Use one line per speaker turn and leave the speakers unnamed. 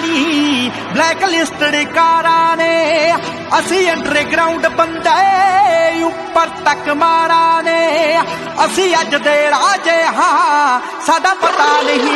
ਨਹੀਂ black listed ਕਾਰਾਂ ਨੇ ਅਸੀਂ ਅੰਡਰਗਰਾਉਂਡ ਬੰਦੇ ਉੱਪਰ ਤੱਕ ਮਾਰਾਂ ਨੇ। ਅਸੀਂ ਅੱਜ ਦੇ ਰਾਜੇ ਹਾਂ, ਸਾਡਾ ਪਤਾ ਨਹੀਂ